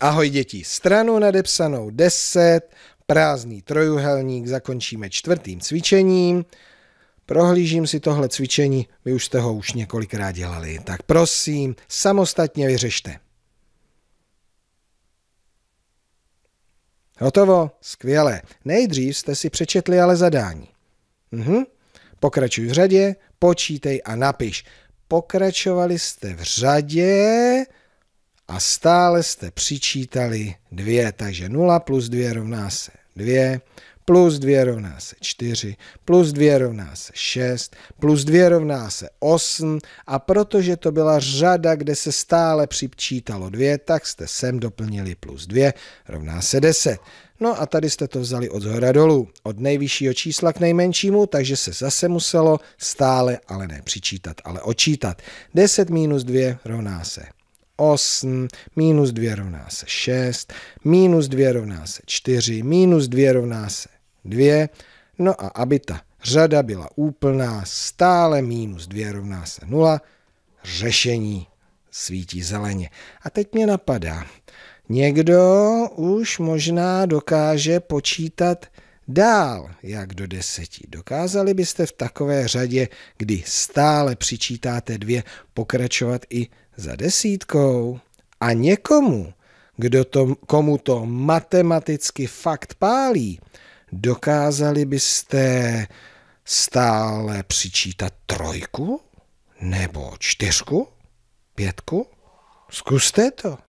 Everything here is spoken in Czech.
Ahoj děti, stranu nadepsanou 10, prázdný trojuhelník zakončíme čtvrtým cvičením. Prohlížím si tohle cvičení, vy už jste ho už několikrát dělali, tak prosím, samostatně vyřešte. Hotovo? Skvěle. Nejdřív jste si přečetli ale zadání. Mhm. Pokračuj v řadě, počítej a napiš. Pokračovali jste v řadě a stále jste přičítali dvě, takže 0 plus 2 rovná se 2, plus 2 rovná se 4, plus 2 rovná se 6, plus 2 rovná se 8 a protože to byla řada, kde se stále přičítalo 2, tak jste sem doplnili plus 2 rovná se 10. No a tady jste to vzali od zhora dolů, od nejvyššího čísla k nejmenšímu, takže se zase muselo stále, ale ne přičítat, ale očítat. 10 minus 2 rovná se 8, minus 2 rovná se 6, minus 2 rovná se 4, minus 2 rovná se 2. No a aby ta řada byla úplná, stále minus 2 rovná se 0, řešení svítí zeleně. A teď mě napadá, někdo už možná dokáže počítat dál, jak do deseti. Dokázali byste v takové řadě, kdy stále přičítáte dvě, pokračovat i za desítkou? A někomu, kdo to, komu to matematicky fakt pálí, dokázali byste stále přičítat trojku? Nebo čtyřku? Pětku? Zkuste to.